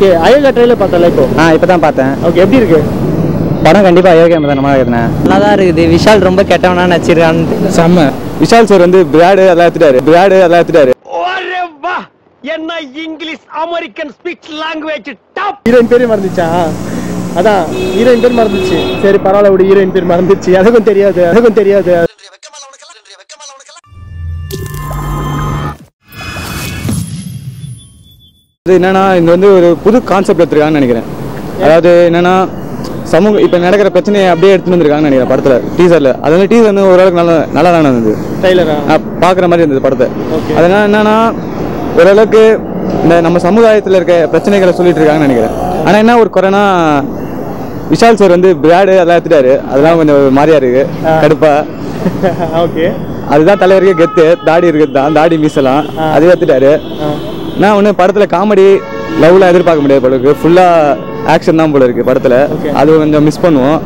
Okay அழகா trailer பார்த்தல இப்போ? ஆ இப்போ தான் பார்த்தேன். ஓகே எப்படி இருக்கு? படம் கண்டிப்பாக அயோக்கியமாக இருக்குதுண்ணே நல்லா தான் இருக்குது. விஷால் ரொம்ப கெட்டவனா நடிச்சிருக்கான்னு செம்ம. விஷால் சார் வந்து பிராடு அதெல்லாம் எடுத்துட்டாரு. பிராடு அதெல்லாம் எடுத்துட்டாரு. என்ன English American speech language top heroine பேரே மறந்துச்சா? அதான் ஹீரோயின் பேர் மறந்துச்சு. சரி பரவாயில்ல விடு ஹீரோயின் பேர் மறந்துச்சு. அதுக்கும் தெரியாது அதுக்கும் தெரியாது. இது என்னன்னா இது வந்து ஒரு புது கான்செப்ட் எடுத்துருக்காங்கன்னு நினைக்கிறேன். அதாவது என்னன்னா சமூக இப்போ நடக்கிற பிரச்சனையை அப்படியே எடுத்துட்டு வந்திருக்காங்கன்னு நினைக்கிறேன் படத்துல டீசர்ல அது வந்து டீசர் வந்து ஓரளவுக்கு நல்லா நல்லா தானே இருந்தது. பார்க்குற மாதிரி இருந்தது படத்தை. அதனால என்னன்னா ஓரளவுக்கு இந்த நம்ம சமுதாயத்தில் இருக்க பிரச்சனைகளை சொல்லிட்டு இருக்காங்கன்னு நினைக்கிறேன். ஆனால் என்ன ஒரு குறைனா விஷால் சார் வந்து பிராடு அதெல்லாம் எடுத்துட்டாரு. அதெல்லாம் கொஞ்சம் மாதிரியா இருக்கு. கடுப்பா. ஓகே அதுதான் தலைவருக்கே கெத்து. தாடி இருக்குது தான் தாடி மீசலாம். அது எடுத்துட்டாரு. நான் ஒன்று படத்தில் காமெடி லவ்லாம் எதிர்பார்க்க முடியாது போல இருக்கு. ஃபுல்லாக ஆக்ஷன் தான் போல இருக்கு படத்தில். அது கொஞ்சம் மிஸ் பண்ணுவோம்.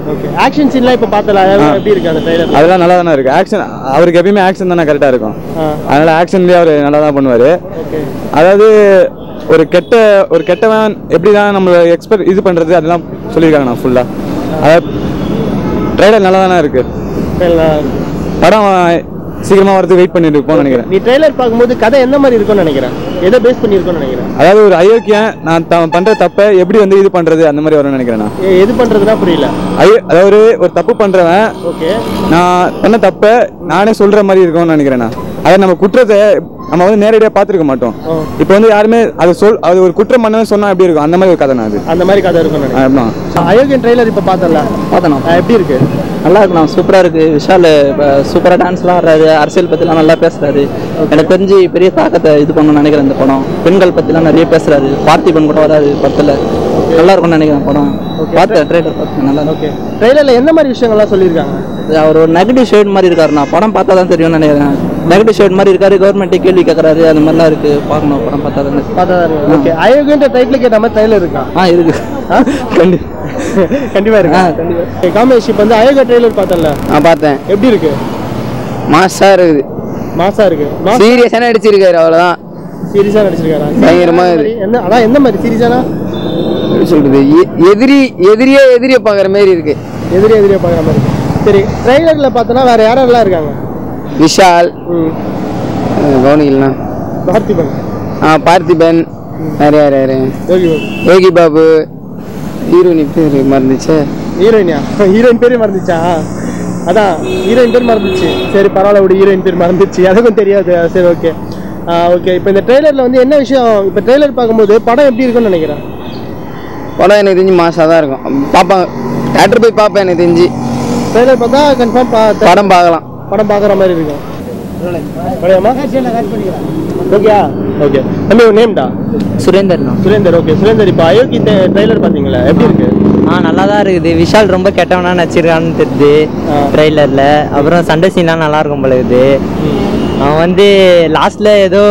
ஆக்ஷன் சீன்லாம் இப்போ பார்த்தல? எப்படி இருக்கு அந்த ட்ரெய்லர் அதெல்லாம் நல்லா தானே இருக்கு. ஆக்ஷன் அவருக்கு எப்பயுமே ஆக்ஷன் தானே கரெக்டாக இருக்கும். அதனால ஆக்ஷன்லேயே அவர் நல்லா தான் பண்ணுவார் அதாவது ஒரு கெட்ட ஒரு கெட்டவன் எப்படி தான் நம்ம எக்ஸ்பெக்ட் இது பண்ணுறது அதெல்லாம் சொல்லியிருக்காங்க நான் ஃபுல்லாக அதாவது ட்ரெய்லர் நல்லா தானே இருக்கு. படம் சீக்கிரமாக வரதுக்கு வெயிட் பண்ணிட்டு இருப்போம்னு நினைக்கிறேன். நீ ட்ரெய்லர் பார்க்கும்போது கதை எந்த மாதிரி இருக்கும்னு நினைக்கிறேன்? எதை பேஸ் பண்ணியிருக்கோம்னு நினைக்கிறேன்? அதாவது ஒரு அயோக்கியன் நான் தான் பண்ற தப்பை எப்படி வந்து இது பண்றது அந்த மாதிரி வரும்னு நினைக்கிறேன் நான் எ- எது பண்றதுன்னா புரியல. அதாவது ஒரு தப்பு பண்றவன் ஓகே. நான் பண்ண தப்பை நானே சொல்ற மாதிரி இருக்கும்னு நினைக்கிறேன் நான் அதை நம்ம குற்றத்தை நம்ம வந்து நேரடியாக பார்த்துருக்க மாட்டோம். இப்போ வந்து யாருமே அது சொல் அது ஒரு குற்றம் பண்ணவன் சொன்னா எப்படி இருக்கும்? அந்த மாதிரி ஒரு கதை நான் அது. அந்த மாதிரி கதை இருக்கும்னு நினைக்கிறேன். அயோக்கியன் ட்ரெய்லர் இப்போ பார்த்தல பார்த்தேண்ணா. எப்படி இருக்கு? நல்லா இருக்குண்ணா சூப்பராக இருக்குது விஷால் சூப்பராக டான்ஸ்லாம் ஆடுறாரு. அரசியல் பற்றிலாம் நல்லா பேசுகிறாரு எனக்கு தெரிஞ்சு பெரிய தாக்கத்தை இது பண்ணணும்னு நினைக்கிறேன் இந்த படம். பெண்கள் பற்றிலாம் நிறைய பேசுகிறாரு பார்த்திபன் கூட வராது படத்தில். நல்லா இருக்கும்னு நினைக்கிறேன் படம். பார்த்தேன் ட்ரெய்லர் பார்த்தேன் நல்லா ஓகே ட்ரெய்லர்ல எந்த மாதிரி விஷயங்கள்லாம் சொல்லியிருக்காங்க? இருக்கு அவர் ஒரு நெகட்டிவ் ஷேட் மாதிரி இருக்காருண்ணா. படம் பார்த்தா தான் தெரியும்னு நினைக்கிறேன். நெகட்டிவ் ஷேட் மாதிரி இருக்காரு. கவர்மெண்ட்டே கேள்வி கேட்குறாரு அந்த மாதிரிலாம் இருக்குது பார்க்கணும். படம் பார்த்தா தான். பார்த்தா ஓகே அயோக்கியன்ற டைட்டில் கேட்ட மாதிரி ட்ரெய்லர் இருக்கா? ஆ இருக்கு. கண்டி கண்டிப்பா இருக்கு? கண்டிப்பாக காமேஷ் இப்போ வந்து அயோகா ட்ரெய்லர் பார்த்தல நான் பார்த்தேன். எப்படி இருக்கு? மாசா இருக்குது. மாசா இருக்கு. சீரியஸான நடிச்சிருக்காரு அவ்வளவுதான். சீரியஸா நடிச்சிருக்காரா? பயங்கரமா? என்ன அதான் எந்த மாதிரி? சீரியஸானா எப்படி சொல்றது? எதிரி எதிரியே எதிரியை பார்க்குற மாதிரி இருக்கு. எதிரி எதிரியா பார்க்குற மாதிரி. சரி ட்ரெய்லர்ல பார்த்தோன்னா வேற யாரெல்லாம் இருக்காங்க? விஷால் கவனிக்கலாம் பார்த்திபன். ஆ பார்த்திபன். வேற யார் யாரு? யோகி பாபு யோகி பாபு ஹீரோனி பேர் மறந்துச்சே. ஹீரோயினியா ஹீரோயின் பேரே மறந்துச்சா? அதான் ஹீரோயின் பேர் மறந்துச்சு. சரி பரவாயில்ல விடு ஹீரோயின் பேர் மறந்துச்சு. அதுக்கும் தெரியாது. சரி ஓகே ஓகே இப்போ இந்த ட்ரெய்லரில் வந்து என்ன விஷயம்? இப்போ ட்ரெய்லர் பார்க்கும்போது படம் எப்படி இருக்கும்னு நினைக்கிறேன்? படம் எனக்கு தெரிஞ்சு மாசாக தான் இருக்கும். பார்ப்பாங்க தேட்டர் போய் பார்ப்பேன் எனக்கு தெரிஞ்சு. ட்ரெய்லர் பார்த்தா கன்ஃபார்ம் படம் பார்க்கலாம். படம் பார்க்குற மாதிரி இருக்கும். ஓகேயா? ஓகே தம்பி உன் நேம்டா சுரேந்தர் தான். சுரேந்தர் ஓகே சுரேந்தர் இப்போ அயோக்கி ட்ரெய்லர் பார்த்தீங்களா? எப்படி இருக்கு? ஆ நல்லா தான் இருக்குது. விஷால் ரொம்ப கெட்டவனா நடிச்சிருக்கான்னு தெரியுது ஆ. ட்ரெய்லரில் அப்புறம் சண்டை சீன்லாம் நல்லா இருக்கும் போல இருக்குது. அவன் வந்து லாஸ்ட்ல ஏதோ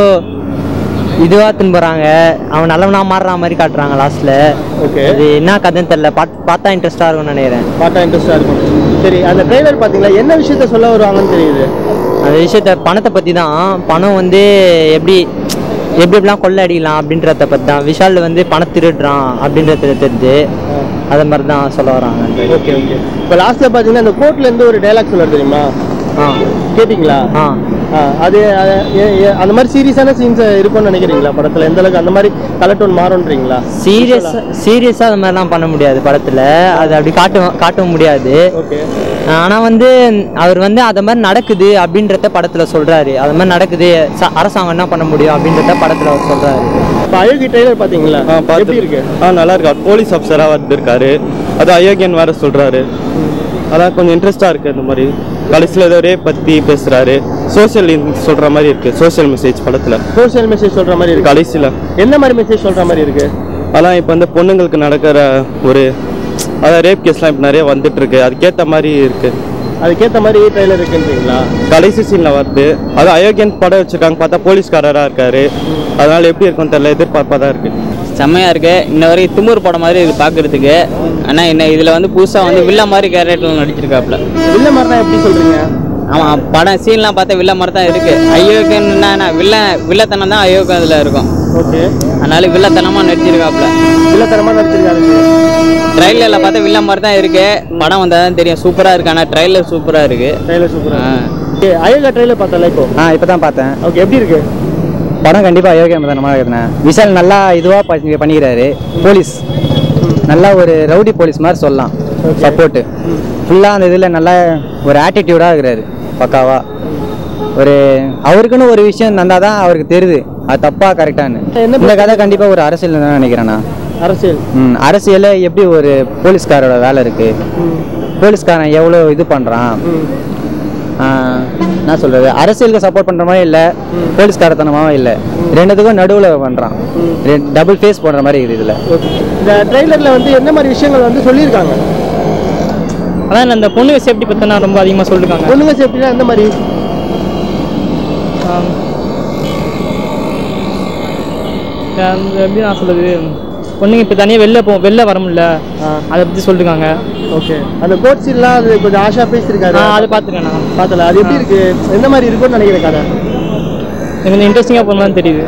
இதுவா போறாங்க. அவன் நல்லவனா மாறுற மாதிரி காட்டுறாங்க லாஸ்ட்ல ஓகே அது என்ன கதைன்னு தெரியல. பாத்- பார்த்தா இன்ட்ரெஸ்டா இருக்கும்னு நினைக்கிறேன். பார்த்தா இன்ட்ரெஸ்டாக இருக்கும். சரி அந்த ட்ரெய்லர் பார்த்தீங்களா? என்ன விஷயத்த சொல்ல வருவாங்கன்னு தெரியுது? அந்த விஷயத்த பணத்தை பத்தி தான் பணம் வந்து எப்படி எப்படி எப்படிலாம் கொள்ளை அடிக்கலாம் அப்படின்றத பத்தி தான். விஷால் வந்து பணம் திருடுறான் அப்படின்றது தெரிஞ்சு அதை மாதிரி தான் சொல்ல வராங்க. Okay okay. இப்போ லாஸ்ட்ல பார்த்தீங்கன்னா இந்த கோர்ட்ல இருந்து ஒரு டைலாக் சொல்லுவார் தெரியுமா? ஆ. கேட்டிங்களா? ஆ. அது அந்த மாதிரி சீரியஸான சீன்ஸ் இருக்கும்னு நினைக்கிறீங்களா படத்துல? எந்த அளவுக்கு அந்த மாதிரி கலர் டோன் மாறும்ன்றீங்களா? சீரியஸ் சீரியஸாக அது மாதிரிலாம் பண்ண முடியாது படத்தில். அது அப்படி காட்ட காட்டவும் முடியாது. ஓகே. ஆனால் வந்து அவர் வந்து அது மாதிரி நடக்குது அப்படின்றத படத்தில் சொல்கிறாரு அது மாதிரி நடக்குது. ச- அரசாங்கம் என்ன பண்ண முடியும் அப்படின்றத படத்தில் அவர் சொல்கிறாரு இப்போ அயோகி ட்ரெய்லர் பார்த்தீங்களா ஆ, பார்த்து- எப்படி இருக்கு? ஆ நல்லா இருக்கு? அவர் போலீஸ் ஆஃபீஸராக வந்திருக்காரு. அது அயோக்கியன் வேற சொல்றாரு. அதான் கொஞ்சம் இன்ட்ரெஸ்டா இருக்கு இந்த மாதிரி. கடைசியில் ஏதோ ரேப் பத்தி பேசுறாரு. சோஷியல் சொல்ற மாதிரி இருக்கு. சோஷியல் மெசேஜ் படத்துல. சோஷியல் மெசேஜ் சொல்ற மாதிரி இருக்கு. கடைசியில். என்ன மாதிரி மெசேஜ் சொல்ற மாதிரி இருக்கு? அதான் இப்போ வந்து பொண்ணுங்களுக்கு நடக்கிற ஒரு அதான் ரேப் கேஸ்லாம் இப்போ நிறைய வந்துட்டு இருக்கு அதுக்கேற்ற மாதிரி இருக்கு. அதுக்கேற்ற மாதிரி ட்ரெய்லர் இருக்குன்றீங்களா? கடைசி சீன்ல வருது அது அயோக்கியன் படம் வச்சிருக்காங்க பார்த்தா போலீஸ்காரரா இருக்காரு. அதனால எப்படி இருக்கும் தெரியல எதிர்பார்ப்பா தான் இருக்கு. செம்மையா இருக்கு. இன்ன வரைக்கும் திமிர் படம் மாதிரி இருக்கு பார்க்கறதுக்கு ஆனால் என்ன இதில் வந்து புதுசாக வந்து வில்ல மாதிரி கேரக்டர் நடிச்சிருக்காப்புல. இல்ல மாதிரினா எப்படி சொல்றீங்க? ஆமாம் படம் சீன்லாம் பார்த்தா வில்ல மாதிரி தான் இருக்கு. அயோக்கியன்னா வில்ல வில்லத்தனம் தான் அயோக்கியம் இதில் இருக்கும். ஓகே. அதனால வில்லத்தனமாக நடிச்சிருக்காப்புல இல்லத்தனமா நடிச்சிருக்காரு. ட்ரைலரில் பார்த்தா வில்ல மாதிரி தான் இருக்கு. படம் வந்தால் தான் தெரியும். சூப்பராக இருக்கு. ஆனால் ட்ரைலர் சூப்பராக இருக்கு. ட்ரெயிலர் சூப்பரா ஆ. ஓகே அயோகா ட்ரெயிலர் பார்த்தல இப்போ? ஆ இப்போ தான் பார்த்தேன். ஓகே எப்படி இருக்கு? படம் கண்டிப்பாக அயோக்கியம் தான் இருக்குண்ணே விஷால் நல்லா இதுவாக பண்ணி பண்ணிக்கிறாரு. போலீஸ். நல்லா ஒரு ரவுடி போலீஸ் மாதிரி சொல்லலாம். சப்போர்ட்டு ஃபுல்லாக அந்த இதில் நல்லா ஒரு ஆட்டிடியூடாக இருக்கிறாரு. பக்காவா. ஒரு அவருக்குன்னு ஒரு விஷயம் தந்தால் தான் அவருக்கு தெரியுது. அது தப்பா கரெக்டான்னு. இந்த கதை கண்டிப்பாக ஒரு அரசியல் தான் நினைக்கிறேன் நான். அரசியல். ம் அரசியலில் எப்படி ஒரு போலீஸ்காரோட வேலை இருக்குது போலீஸ்காரன் எவ்வளோ இது பண்ணுறான் என்ன சொல்கிறது அரசியலுக்கு சப்போர்ட் பண்ணுற மாதிரி இல்லை போலீஸ்காரத்தனமாகவும் இல்லை. ரெண்டுத்துக்கும் நடுவில் பண்ணுறான் டபுள் ஃபேஸ் போடுற மாதிரி இருக்குது இதில். இந்த ட்ரெய்லர்ல வந்து என்ன மாதிரி விஷயங்கள் வந்து சொல்லியிருக்காங்க? அதான் அந்த பொண்ணுங்க சேஃப்டி பற்றினா ரொம்ப அதிகமாக சொல்லிருக்காங்க. பொண்ணுங்க சேஃப்டினா எந்த மாதிரி எப்படி நான் சொல்றது? பொண்ணுங்க இப்போ தனியாக வெளில போ வெளில வர முடியல அதை பற்றி சொல்லிருக்காங்க. ஓகே. அந்த கோட் சீன்லாம் அது கொஞ்சம் ஆஷா பேசியிருக்காரு. நான் அதை பார்த்துருக்கேன் நான். பார்த்தல அது எப்படி இருக்கு? எந்த மாதிரி இருக்கும்னு நினைக்கிறேன் கதை? எனக்கு இன்ட்ரெஸ்டிங்காக போன மாதிரி தெரியுது.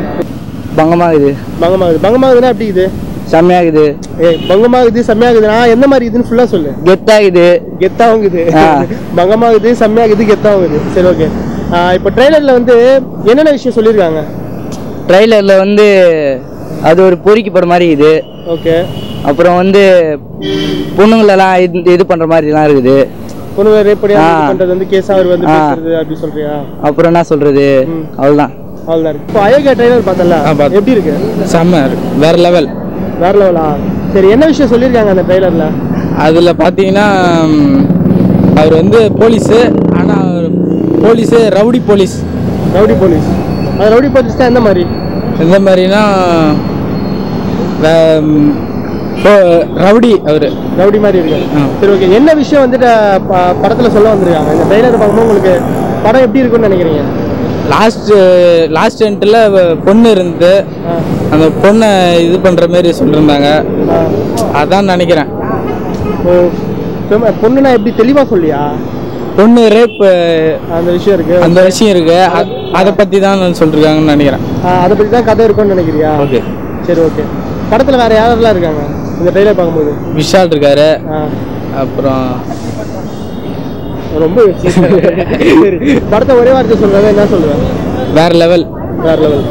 பங்கமாகுது. பங்கமாகுது. பங்கமாகுதுன்னா எப்படி இது? செம்மையாகுது. ஏய் பங்கமாகுது செம்மையாகுதுன்னா எந்த மாதிரி இதுன்னு ஃபுல்லா சொல்லு. கெத்தாகுது. கெத்தாகுது. பங்கமாகுது செம்மையாகுது கெத்தாகுது. சரி ஓகே. இப்போ ட்ரெய்லர்ல வந்து என்னென்ன விஷயம் சொல்லியிருக்காங்க? ட்ரைலரில் வந்து அது ஒரு பொறிக்கு படம் மாதிரி இது. ஓகே. அப்புறம் வந்து பொண்ணுங்களெல்லாம் இது இது பண்ணுற மாதிரிலாம் இருக்குது. பொண்ணுங்க ரேப் பண்ணி பண்றது வந்து கேஸா அவர் வந்து. பேசுறது அப்படி சொல்றியா? அப்புறம் என்ன சொல்கிறது. அவ்வளோதான். அவ்வளோதான் இருக்கு. இப்போ அயோக்கியா ட்ரெய்லர் பார்த்தல. எப்படி இருக்கு? செம்ம இருக்கு. வேற லெவல் வேற லெவலா சரி என்ன விஷயம் சொல்லியிருக்காங்க அந்த ட்ரெய்லர்ல அதில் பார்த்தீங்கன்னா அவர் வந்து police police rowdy police. Rowdy police. அது ரவுடி போலீஸ் தான் எந்த மாதிரி? எந்த மாதிரினா ரவுடி அவர். ரவுடி மாதிரி இருக்கு. சரி ஓகே. என்ன விஷயம் வந்துட்டு படத்துல சொல்ல வந்திருக்காங்க? இந்த ட்ரெய்லர் பார்க்கும்போது உங்களுக்கு படம் எப்படி இருக்கும்னு நினைக்கிறீங்க? லாஸ்ட் லாஸ்ட் எண்டில் பொண்ணு இருந்து. அந்த பொண்ணை இது பண்ணுற மாதிரி சொல்லியிருந்தாங்க. அதான் நினைக்கிறேன். பொண்ணுனா எப்படி தெளிவா சொல்லியா? பொண்ணு ரேப் அந்த விஷயம் இருக்கு. அந்த விஷயம் இருக்கு. அ- அதை பற்றி தான் சொல்லிருக்காங்கன்னு நினைக்கிறேன். அதை பத்தி தான் கதை இருக்கும்னு நினைக்கிறியா? ஓகே. சரி ஓகே. படத்துல வேற யாரெல்லாம் இருக்காங்க? இந்த ட்ரெய்லர் பார்க்கும்போது. விஷால் இருக்காரு. அப்புறம் ரொம்ப படத்தை ஒரே வார்த்தை சொல்றேன் என்ன சொல்லுவேன். வேற லெவல் வேற லெவல்